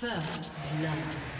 First blood.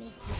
Red team.